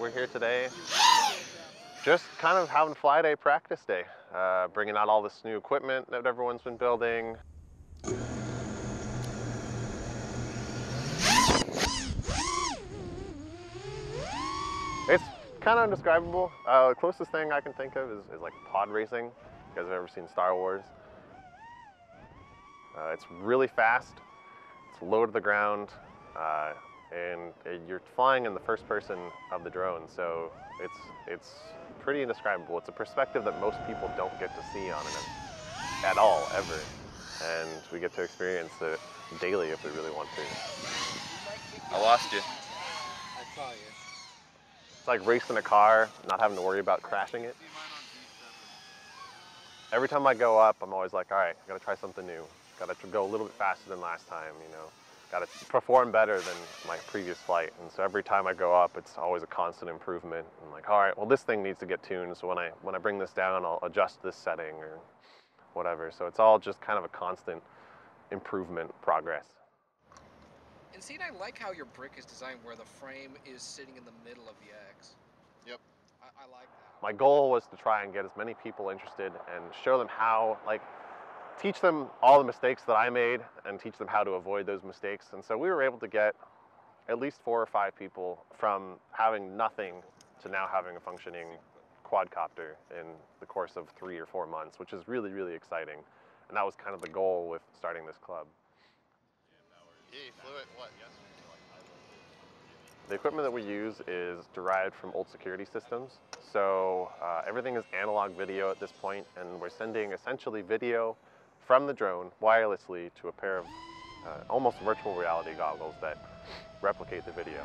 we're here today. Just kind of having fly day practice day, uh, bringing out all this new equipment that everyone's been building. It's kind of indescribable. Uh, the closest thing I can think of is, is like pod racing. You guys have ever seen Star Wars? Uh, it's really fast. It's low to the ground, uh, and uh, you're flying in the first person of the drone, so it's it's pretty indescribable. It's a perspective that most people don't get to see on it at all ever, and we get to experience it daily if we really want to. I lost you. I saw you. It's like racing a car, not having to worry about crashing it. Every time I go up, I'm always like, all right, I gotta try something new. Gotta go a little bit faster than last time, you know. Gotta perform better than my previous flight. And so every time I go up, it's always a constant improvement. I'm like, all right, well, this thing needs to get tuned. So when I when I bring this down, I'll adjust this setting or whatever. So it's all just kind of a constant improvement progress. And see, and I like how your brick is designed where the frame is sitting in the middle of the X. Yep. I, I like that. my goal was to try and get as many people interested and show them how like teach them all the mistakes that I made and teach them how to avoid those mistakes. And so we were able to get at least four or five people from having nothing to now having a functioning quadcopter in the course of three or four months, which is really, really exciting. And that was kind of the goal with starting this club. Yeah, you flew it, what, The equipment that we use is derived from old security systems. So uh, everything is analog video at this point, and we're sending essentially video from the drone wirelessly to a pair of uh, almost virtual reality goggles that replicate the video.